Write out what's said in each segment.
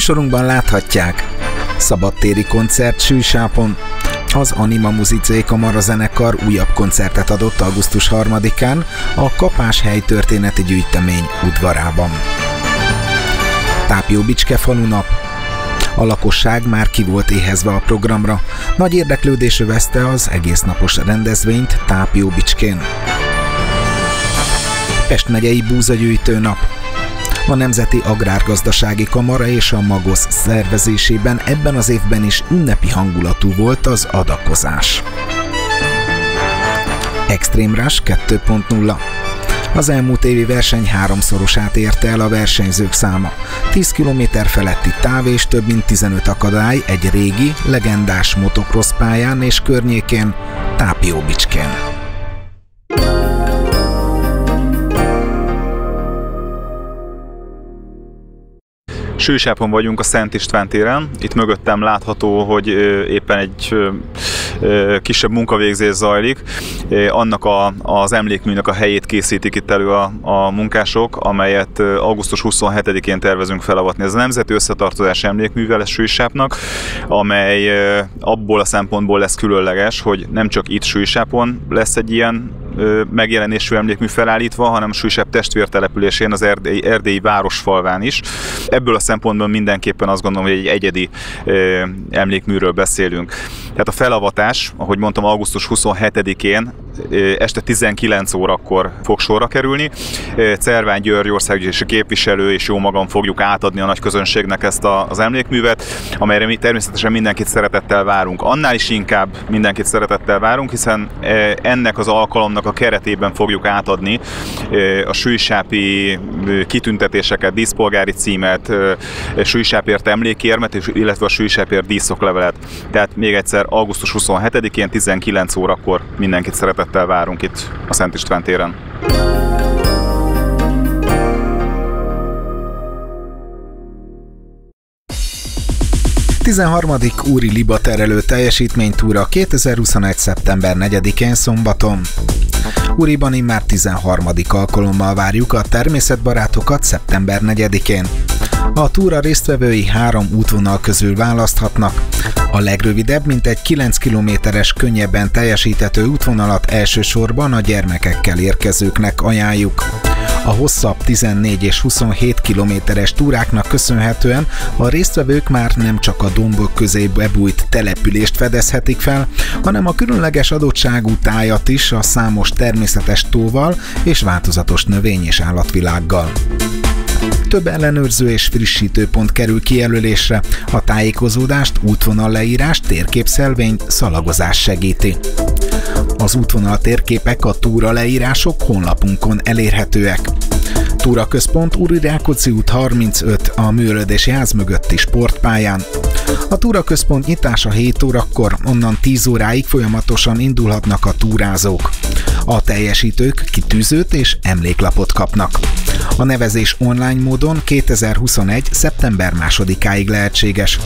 Műsorunkban láthatják szabadtéri koncert Sűsápon, az Anima Muzicé Kamara zenekar újabb koncertet adott augusztus 3-án a Kapás helytörténeti gyűjtemény udvarában. Tápjóbicske falunap, a lakosság már ki volt éhezve a programra. Nagy érdeklődés övezte az egész napos rendezvényt Tápjóbicskén. Pest megyei búzagyűjtő nap. A Nemzeti Agrárgazdasági Kamara és a Magosz szervezésében ebben az évben is ünnepi hangulatú volt az adakozás. Extreme Rush 2.0 az elmúlt évi verseny háromszorosát érte el a versenyzők száma. 10 km feletti táv és több mint 15 akadály egy régi, legendás motocross pályán és környékén, Tápióbicskén. Sősápon vagyunk a Szent István téren. Itt mögöttem látható, hogy éppen egy kisebb munkavégzés zajlik. Annak a, az emlékműnek a helyét készítik itt elő a, a munkások, amelyet augusztus 27-én tervezünk felavatni. Ez a Nemzeti Összetartozás emlékműve lesz Sősápnak, amely abból a szempontból lesz különleges, hogy nem csak itt Sősápon lesz egy ilyen megjelenésű emlékmű felállítva, hanem Sűsebb testvértelepülésén, az erdélyi, erdélyi városfalván is. Ebből a szempontból mindenképpen azt gondolom, hogy egy egyedi emlékműről beszélünk. Tehát a felavatás, ahogy mondtam, augusztus 27-én este 19 órakor fog sorra kerülni. Cervány György országgyűlési képviselő és jó magam fogjuk átadni a nagy közönségnek ezt a, az emlékművet, amelyre mi természetesen mindenkit szeretettel várunk. Annál is inkább mindenkit szeretettel várunk, hiszen ennek az alkalomnak a keretében fogjuk átadni a sűjsápi kitüntetéseket, díszpolgári címet, sűjsápért emlékérmet, illetve a sűjsápért díszoklevelet. Tehát még egyszer augusztus 27-én 19 órakor mindenkit szeretettel szeretettel várunk itt a Szent István téren. Tizenharmadik Úri Liba terelő teljesítménytúra 2021. szeptember 4-én szombaton. Uriban immár 13. alkalommal várjuk a természetbarátokat szeptember 4-én. A túra résztvevői három útvonal közül választhatnak. A legrövidebb, mint egy 9 kilométeres könnyebben teljesíthető útvonalat elsősorban a gyermekekkel érkezőknek ajánljuk. A hosszabb 14 és 27 kilométeres túráknak köszönhetően a résztvevők már nem csak a dombok közé bebújt települést fedezhetik fel, hanem a különleges adottságú tájat is a számos természetes tóval és változatos növény- és állatvilággal. Több ellenőrző és frissítőpont kerül kijelölésre, a tájékozódást, útvonal leírás, térképszelvény, szalagozás segíti. Az útvonal térképek a túra leírások honlapunkon elérhetőek. Túra központ Uri Rákóczi út 35 a művelődési ház mögötti sportpályán. A túra központ nyitása 7 órakor, onnan 10 óráig folyamatosan indulhatnak a túrázók. A teljesítők kitűzőt és emléklapot kapnak. A nevezés online módon 2021. szeptember 2-áig lehetséges.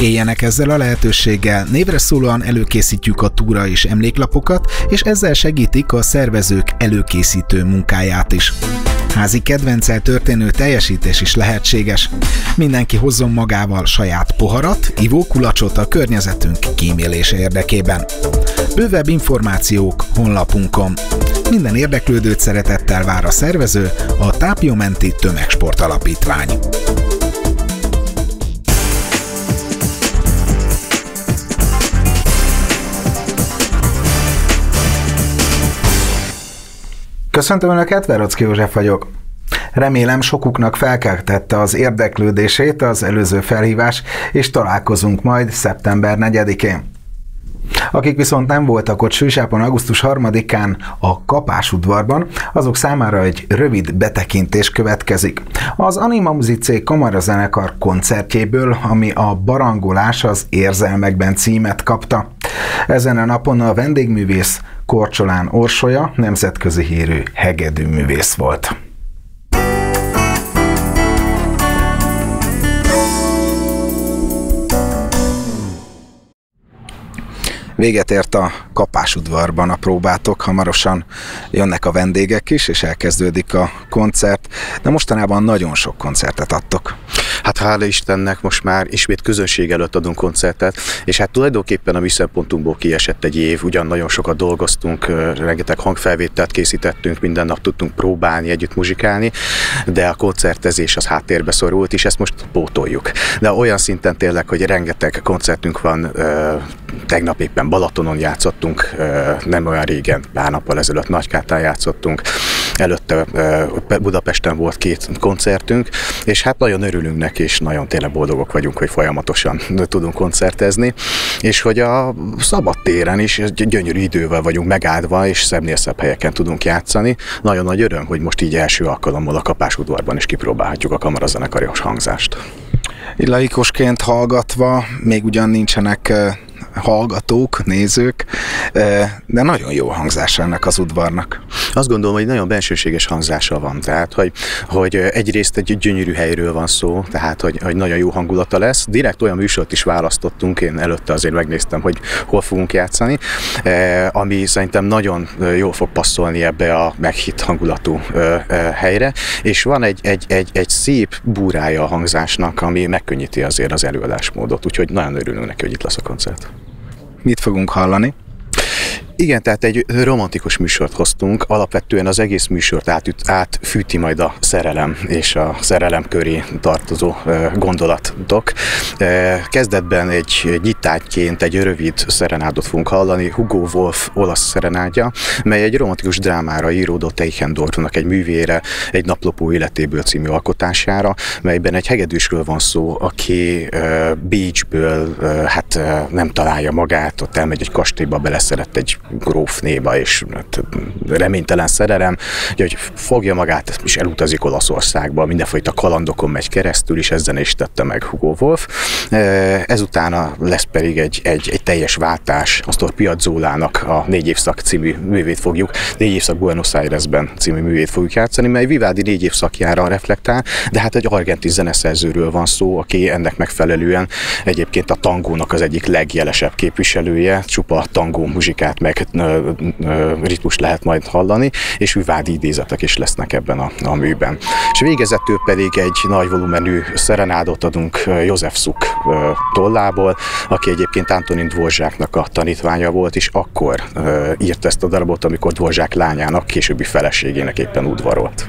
Éljenek ezzel a lehetőséggel, névre szólóan előkészítjük a túra és emléklapokat, és ezzel segítik a szervezők előkészítő munkáját is. Házi kedvencel történő teljesítés is lehetséges. Mindenki hozzon magával saját poharat, ivókulacsot a környezetünk kímélése érdekében. Bővebb információk honlapunkon. Minden érdeklődőt szeretettel vár a szervező, a Tápiomenti Tömegsport Alapítvány. Köszöntöm Önöket, Verocki József vagyok. Remélem sokuknak felkeltette az érdeklődését az előző felhívás, és találkozunk majd szeptember 4-én. Akik viszont nem voltak ott Sűsápon augusztus 3-án a Kapás udvarban, azok számára egy rövid betekintés következik. Az Anima Muzicé kamarazenekar koncertjéből, ami a Barangolás az érzelmekben címet kapta. Ezen a napon a vendégművész Korcsolán Orsolya nemzetközi hírű hegedű művész volt. Véget ért a kapásudvarban a próbátok, hamarosan jönnek a vendégek is, és elkezdődik a koncert, de mostanában nagyon sok koncertet adtok. Hát hála Istennek most már ismét közönség előtt adunk koncertet, és hát tulajdonképpen a mi szempontunkból kiesett egy év, ugyan nagyon sokat dolgoztunk, rengeteg hangfelvételt készítettünk, minden nap tudtunk próbálni, együtt muzsikálni, de a koncertezés az háttérbe szorult, és ezt most pótoljuk. De olyan szinten tényleg, hogy rengeteg koncertünk van, tegnap éppen Balatonon játszottunk, nem olyan régen, pár nappal ezelőtt Nagykátán játszottunk, előtte Budapesten volt két koncertünk, és hát nagyon örülünk neki, és nagyon tényleg boldogok vagyunk, hogy folyamatosan tudunk koncertezni, és hogy a szabad téren is gyönyörű idővel vagyunk megáldva, és szebbnél szebb helyeken tudunk játszani. Nagyon nagy öröm, hogy most így első alkalommal a Kapás udvarban is kipróbálhatjuk a kamarazenekari hangzást. Laikosként hallgatva, még ugyan nincsenek hallgatók, nézők, de nagyon jó hangzása ennek az udvarnak. Azt gondolom, hogy nagyon bensőséges hangzása van, tehát hogy, hogy egyrészt egy gyönyörű helyről van szó, tehát hogy, hogy nagyon jó hangulata lesz. Direkt olyan műsort is választottunk, én előtte azért megnéztem, hogy hol fogunk játszani, ami szerintem nagyon jól fog passzolni ebbe a meghitt hangulatú helyre, és van egy, egy, egy, egy szép búrája a hangzásnak, ami megkönnyíti azért az előadásmódot, úgyhogy nagyon örülünk neki, hogy itt lesz a koncert. Mit fogunk hallani? Igen, tehát egy romantikus műsort hoztunk, alapvetően az egész műsort átüt, átfűti majd a szerelem és a szerelem köré tartozó gondolatok. Kezdetben egy nyitányként egy rövid szerenádot fogunk hallani, Hugo Wolf olasz szerenádja, mely egy romantikus drámára íródott Eichendorfnak egy művére, egy naplopó életéből című alkotására, melyben egy hegedűsről van szó, aki Bécsből hát nem találja magát, ott elmegy egy kastélyba, beleszeret egy grófnéba, és hát, reménytelen szerelem, hogy fogja magát, és elutazik Olaszországba, mindenfajta kalandokon megy keresztül, és ezzel is tette meg Hugo Wolf. Ezután lesz pedig egy, egy, egy teljes váltás, Astor Piazzolának a Négy évszak című művét fogjuk, Négy évszak Buenos Airesben című művét fogjuk játszani, mely Vivaldi négy évszakjára reflektál, de hát egy argentin zeneszerzőről van szó, aki ennek megfelelően egyébként a tangónak az egyik legjelesebb képviselője, csupa tangó muzsikát meg ritmus lehet majd hallani, és Vivaldi idézetek is lesznek ebben a, a műben. És végezetül pedig egy nagy volumenű szerenádot adunk József Szuk tollából, aki egyébként Antonin Dvorzsáknak a tanítványa volt, és akkor írt ezt a darabot, amikor Dvorzsák lányának, későbbi feleségének éppen udvarolt.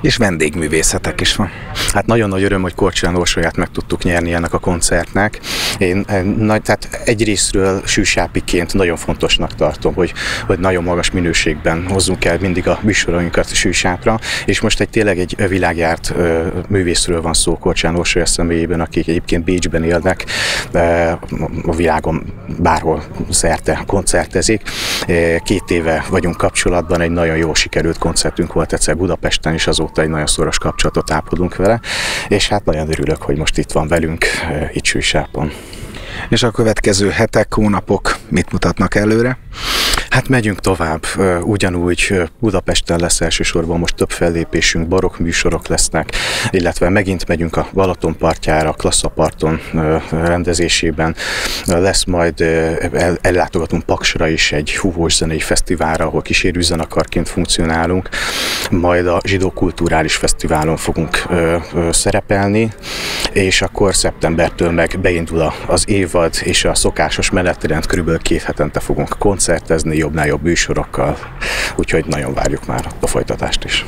És vendégművészetek is van. Hát nagyon nagy öröm, hogy Korcsán Orsolyát meg tudtuk nyerni ennek a koncertnek. Én eh, nagy, tehát egyrésztről sűsápiként nagyon fontosnak tartom, hogy, hogy nagyon magas minőségben hozzunk el mindig a műsorainkat sűsápra, és most egy tényleg egy világjárt ö, művészről van szó Korcsán Orsolya személyében, akik egyébként Bécsben élnek, a világon bárhol szerte koncertezik. Két éve vagyunk kapcsolatban, egy nagyon jó sikerült koncertünk volt egyszer Budapesten, és azóta egy nagyon szoros kapcsolatot ápolunk vele, és hát nagyon örülök, hogy most itt van velünk, itt Sűsápon. És a következő hetek, hónapok mit mutatnak előre? Hát megyünk tovább, ugyanúgy Budapesten lesz elsősorban most több fellépésünk, barok műsorok lesznek, illetve megint megyünk a Balaton partjára, Klasszaparton rendezésében. Lesz majd, ellátogatunk Paksra is egy húvós zenei fesztiválra, ahol kísérő zenekarként funkcionálunk, majd a Zsidó Kulturális Fesztiválon fogunk szerepelni, és akkor szeptembertől meg beindul az évad, és a szokásos menetrend körülbelül két hetente fogunk koncertezni, jobbnál jobb műsorokkal, úgyhogy nagyon várjuk már a folytatást is.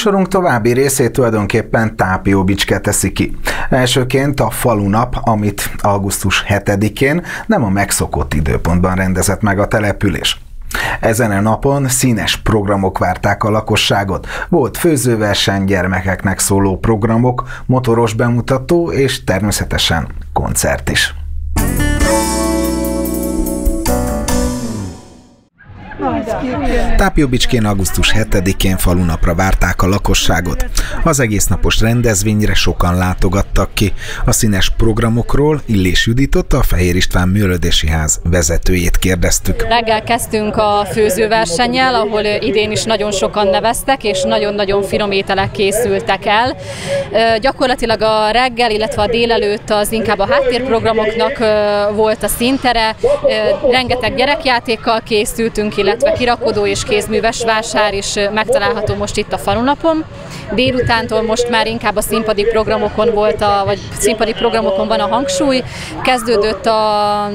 Műsorunk további részét tulajdonképpen Bicske teszi ki. Elsőként a falunap, amit augusztus 7-én nem a megszokott időpontban rendezett meg a település. Ezen a napon színes programok várták a lakosságot. Volt főzőverseny, gyermekeknek szóló programok, motoros bemutató és természetesen koncert is. Tápjóbicskén augusztus 7-én falunapra várták a lakosságot. Az egész napos rendezvényre sokan látogattak ki. A színes programokról Illés Juditot, a Fehér István Műlődési Ház vezetőjét kérdeztük. Reggel kezdtünk a főzőversennyel, ahol idén is nagyon sokan neveztek, és nagyon-nagyon finom ételek készültek el. Gyakorlatilag a reggel, illetve a délelőtt az inkább a háttérprogramoknak volt a szintere. Rengeteg gyerekjátékkal készültünk, illetve kirakodó és kézműves vásár is megtalálható most itt a falunapon. Délutántól most már inkább a színpadi programokon volt, a, vagy színpadi programokon van a hangsúly. Kezdődött a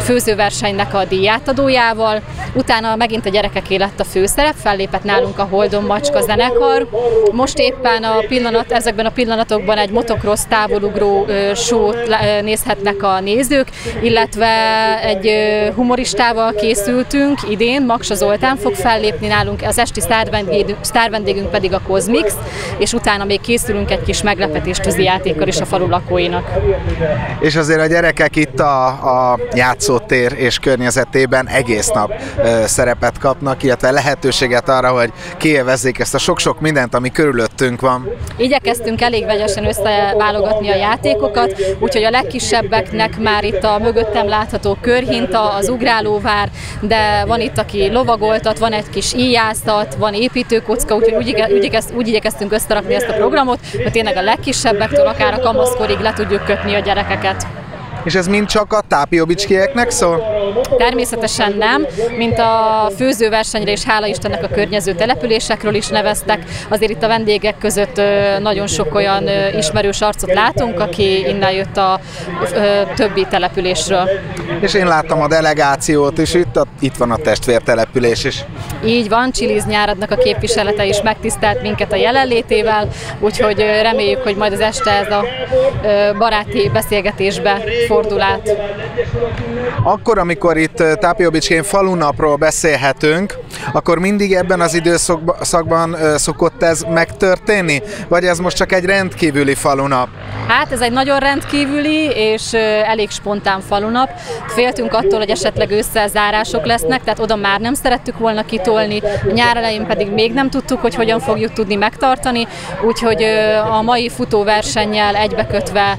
főzőversenynek a díjátadójával, utána megint a gyerekeké lett a főszerep, fellépett nálunk a Holdon Macska zenekar. Most éppen a pillanat, ezekben a pillanatokban egy motocross távolugró sót nézhetnek a nézők, illetve egy humoristával készültünk idén, Maksa Zoltán fog fellépni nálunk, az esti sztárvendégünk pedig a Cosmix, és utána még készülünk egy kis meglepetéstözi játékkal is a falu lakóinak. És azért a gyerekek itt a, a játszótér és környezetében egész nap ö, szerepet kapnak, illetve lehetőséget arra, hogy kielvezzék ezt a sok-sok mindent, ami körülöttünk van. Igyekeztünk elég vegyesen összeválogatni a játékokat, úgyhogy a legkisebbeknek már itt a mögöttem látható körhinta, az ugrálóvár, de van itt, aki lovagoltat, van egy kis íjászat, van építőkocka, úgyhogy úgy, úgy, úgy igyekeztünk összerakni ezt a programot, hogy tényleg a legkisebbektől akár a kamaszkorig le tudjuk kötni a gyerekeket. És ez mind csak a tápiobicskieknek szól? Természetesen nem, mint a főzőversenyre és hála Istennek a környező településekről is neveztek. Azért itt a vendégek között nagyon sok olyan ismerős arcot látunk, aki innen jött a többi településről. És én láttam a delegációt is, itt, a, itt van a testvértelepülés is. Így van, Csiliz nyáradnak a képviselete is megtisztelt minket a jelenlétével, úgyhogy reméljük, hogy majd az este ez a baráti beszélgetésbe fordul át. Akkor, amikor itt Tápiobicskén falunapról beszélhetünk, akkor mindig ebben az időszakban szokott ez megtörténni? Vagy ez most csak egy rendkívüli falunap? Hát ez egy nagyon rendkívüli és elég spontán falunap. Féltünk attól, hogy esetleg ősszel zárások lesznek, tehát oda már nem szerettük volna kitolni, nyár elején pedig még nem tudtuk, hogy hogyan fogjuk tudni megtartani, úgyhogy a mai futóversennyel egybekötve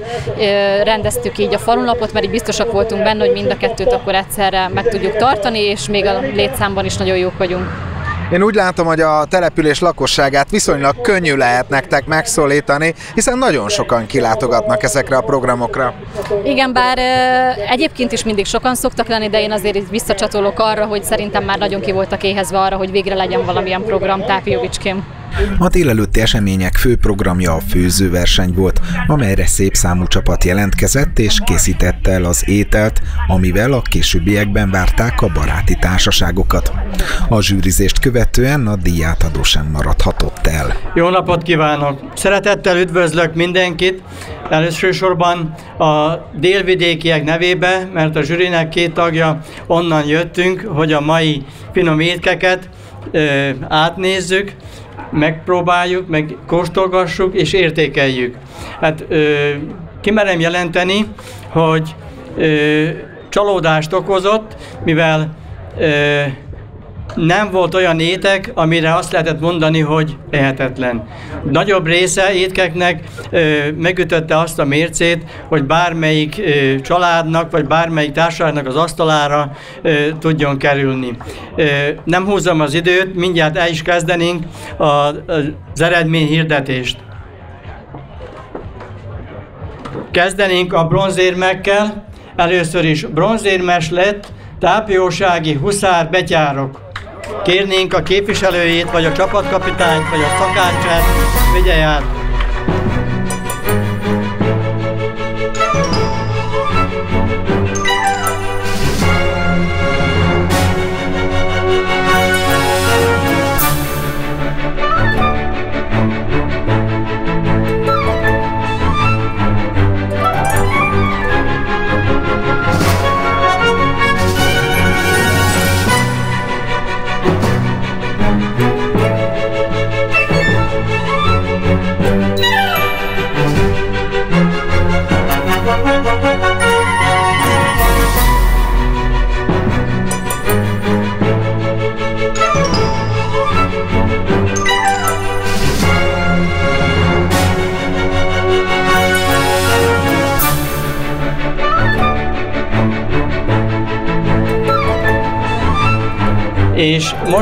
rendeztük így a falunapot, mert így biztosak voltunk benne, hogy mind a kettőt akkor egyszerre meg tudjuk tartani, és még a létszámban is nagyon jók vagyunk. Én úgy látom, hogy a település lakosságát viszonylag könnyű lehet nektek megszólítani, hiszen nagyon sokan kilátogatnak ezekre a programokra. Igen, bár egyébként is mindig sokan szoktak lenni, de én azért visszacsatolok arra, hogy szerintem már nagyon ki voltak éhezve arra, hogy végre legyen valamilyen program Tápiovicském. A délelőtti események fő programja a főzőverseny volt, amelyre szép számú csapat jelentkezett és készítette el az ételt, amivel a későbbiekben várták a baráti társaságokat. A zsűrizést követően a díjátadó sem maradhatott el. Jó napot kívánok! Szeretettel üdvözlök mindenkit, elsősorban a délvidékiek nevébe, mert a zsűrinek két tagja onnan jöttünk, hogy a mai finom étkeket ö, átnézzük, megpróbáljuk, meg kóstolgassuk és értékeljük. Hát ö, kimerem jelenteni, hogy ö, csalódást okozott, mivel ö, nem volt olyan étek, amire azt lehetett mondani, hogy ehetetlen. Nagyobb része étkeknek ö, megütötte azt a mércét, hogy bármelyik ö, családnak, vagy bármelyik társadalnak az asztalára ö, tudjon kerülni. Ö, nem húzom az időt, mindjárt el is kezdenénk a, az eredmény hirdetést. Kezdenénk a bronzérmekkel. Először is bronzérmes lett tápiósági huszár betyárok. Kérnénk a képviselőjét, vagy a csapatkapitányt, vagy a szakácsát, vigye át.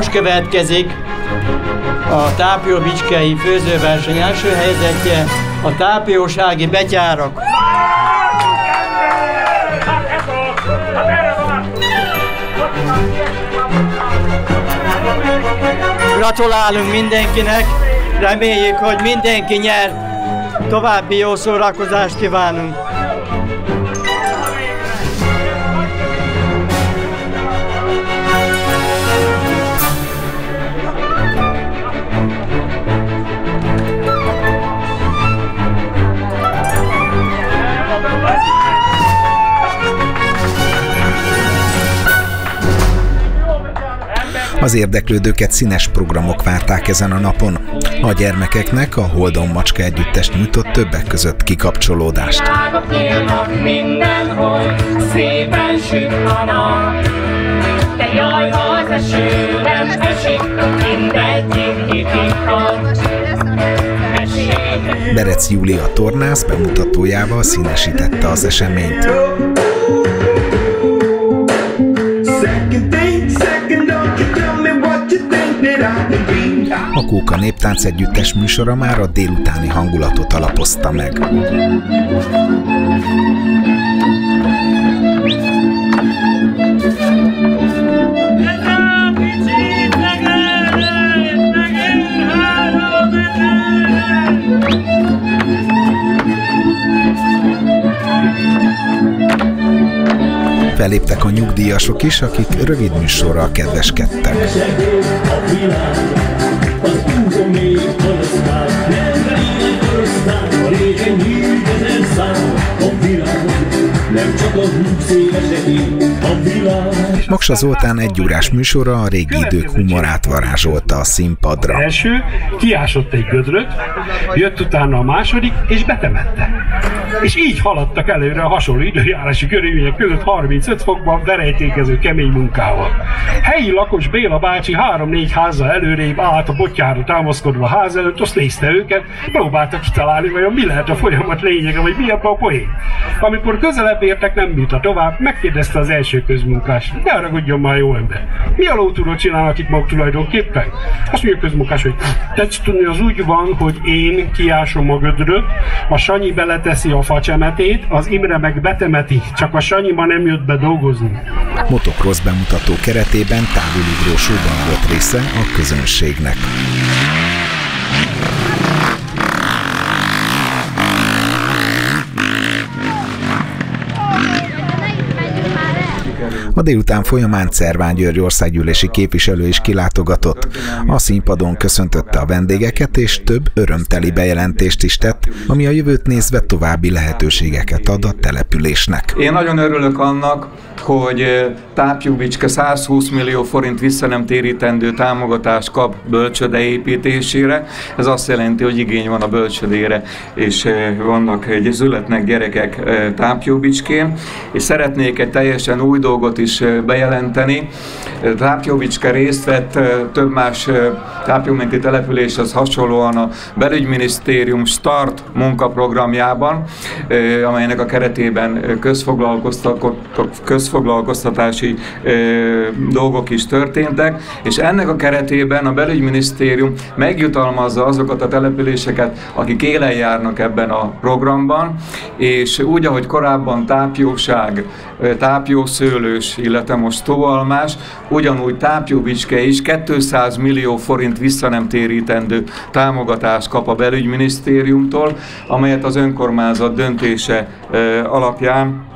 Most következik a tápióbicskei főzőverseny első helyzetje, a tápiósági betyárok. Gratulálunk mindenkinek, reméljük, hogy mindenki nyer. További jó szórakozást kívánunk! Az érdeklődőket színes programok várták ezen a napon. A gyermekeknek a Holdon Macska együttes nyújtott többek között kikapcsolódást. mindenhol, szépen süt a nap. De jaj, ha az eső nem esik, mindegyik Berec Júlia tornász bemutatójával színesítette az eseményt. A Kóka Néptánc Együttes műsora már a délutáni hangulatot alapozta meg. Feléptek a nyugdíjasok is, akik rövid műsorral kedveskedtek. Nem csak a húsz a világ. Maksa Zoltán egy órás műsora a régi idők humorát varázsolta a színpadra. Első kiásott egy gödröt, jött utána a második, és betemette. És így haladtak előre a hasonló időjárási körülmények között 35 fokban verejtékező kemény munkával. Helyi lakos Béla bácsi három-négy házzal előrébb állt a botjára támaszkodva a ház előtt, azt nézte őket, próbáltak kitalálni, vajon mi lehet a folyamat lényege, vagy mi a poén. Amikor közelebb értek, nem bírta tovább, megkérdezte az első közmunkás. Ne haragudjon már jó ember. Mi a lótúrot csinálnak itt maguk tulajdonképpen? Azt mondja a közmunkás, hogy tetsz tudni, az úgy van, hogy én kiásom a gödröt, a Sanyi beleteszi a facsemetét, az Imre meg betemeti, csak a Sanyi ma nem jött be dolgozni. Motocross bemutató keretében távolugró volt része a közönségnek. A délután folyamán Cerván György országgyűlési képviselő is kilátogatott. A színpadon köszöntötte a vendégeket, és több örömteli bejelentést is tett, ami a jövőt nézve további lehetőségeket ad a településnek. Én nagyon örülök annak, hogy Tápjúbicske 120 millió forint vissza nem térítendő támogatást kap bölcsöde építésére. Ez azt jelenti, hogy igény van a bölcsödére, és vannak, születnek gyerekek Tápjúbicskén, és szeretnék egy teljesen új dolgot is bejelenteni. Tápjúbicske részt vett több más tápjómenti településhez hasonlóan a belügyminisztérium START munkaprogramjában, amelynek a keretében közfoglalkoztatási dolgok is történtek, és ennek a keretében a belügyminisztérium megjutalmazza azokat a településeket, akik élen járnak ebben a programban, és úgy, ahogy korábban tápjóság, tápjószőlős, illetve most tóalmás, ugyanúgy tápjóbicske is 200 millió forint vissza nem térítendő támogatást kap a belügyminisztériumtól, amelyet az önkormányzat döntése alapján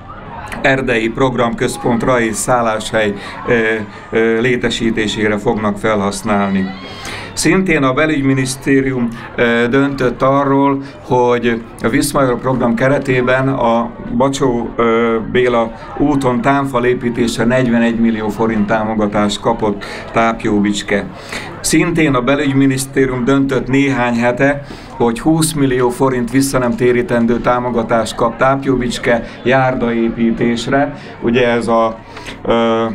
erdei programközpontra és szálláshely létesítésére fognak felhasználni. Szintén a belügyminisztérium döntött arról, hogy a Viszmajor program keretében a Bacsó Béla úton támfal építése 41 millió forint támogatást kapott Tápjóbicske. Szintén a belügyminisztérium döntött néhány hete, hogy 20 millió forint vissza nem térítendő támogatást kap Tápjóbicske járdaépítésre. Ugye ez a ö,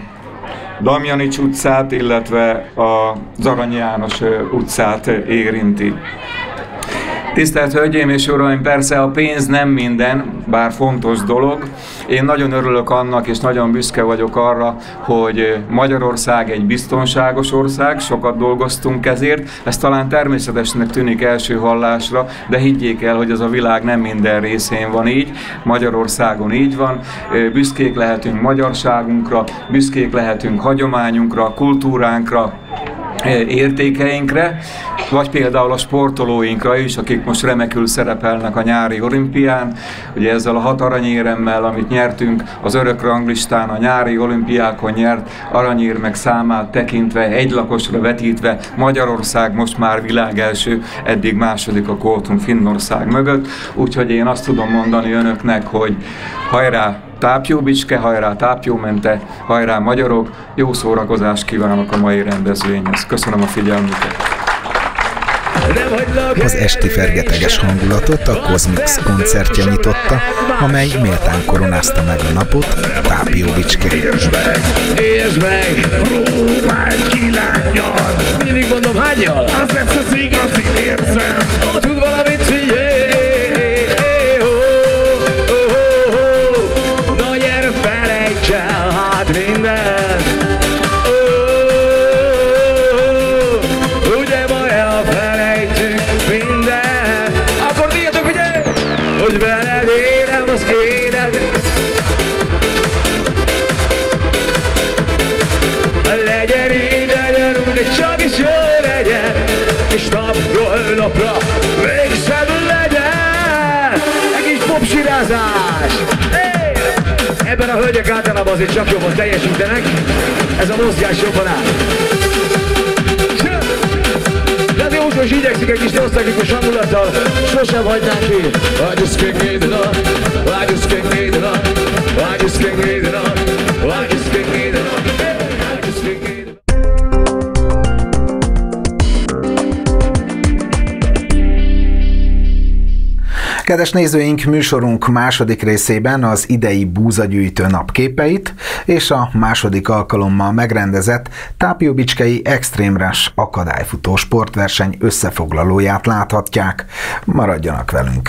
Damjanics utcát, illetve a Zarany János utcát érinti. Tisztelt Hölgyeim és Uraim, persze a pénz nem minden, bár fontos dolog. Én nagyon örülök annak, és nagyon büszke vagyok arra, hogy Magyarország egy biztonságos ország, sokat dolgoztunk ezért. Ez talán természetesnek tűnik első hallásra, de higgyék el, hogy ez a világ nem minden részén van így. Magyarországon így van. Büszkék lehetünk magyarságunkra, büszkék lehetünk hagyományunkra, kultúránkra, értékeinkre, vagy például a sportolóinkra is, akik most remekül szerepelnek a nyári olimpián. Ugye ezzel a hat aranyéremmel, amit nyertünk az örök ranglistán, a nyári olimpiákon nyert aranyérmek számát tekintve, egy lakosra vetítve Magyarország most már világelső, eddig második a Koltum Finnország mögött. Úgyhogy én azt tudom mondani önöknek, hogy hajrá Bicske, hajrá mente, hajrá magyarok, jó szórakozást kívánok a mai rendezvényhez. Köszönöm a figyelmüket! Az esti fergeteges hangulatot a Cosmix koncertje nyitotta, amely méltán koronázta meg a napot Bicske. Értsd meg, értsd meg, próbáld ki Mindig mondom, hányal? Az lesz az igazi érzem. Tud valamit figyelj! napra Végszem legyen Egy kis popsirázás hey! Ebben a hölgyek általában azért csak jobban teljesítenek Ez a mozgás jobban áll Is igyekszik egy kis nosztalgikus hangulattal. Sosem hagynánk ki I just can't get enough I just can't get enough I just can't get enough I just can't get enough Kedves nézőink, műsorunk második részében az idei búzagyűjtő napképeit és a második alkalommal megrendezett Tápióbicskei Extrémres akadályfutó sportverseny összefoglalóját láthatják. Maradjanak velünk!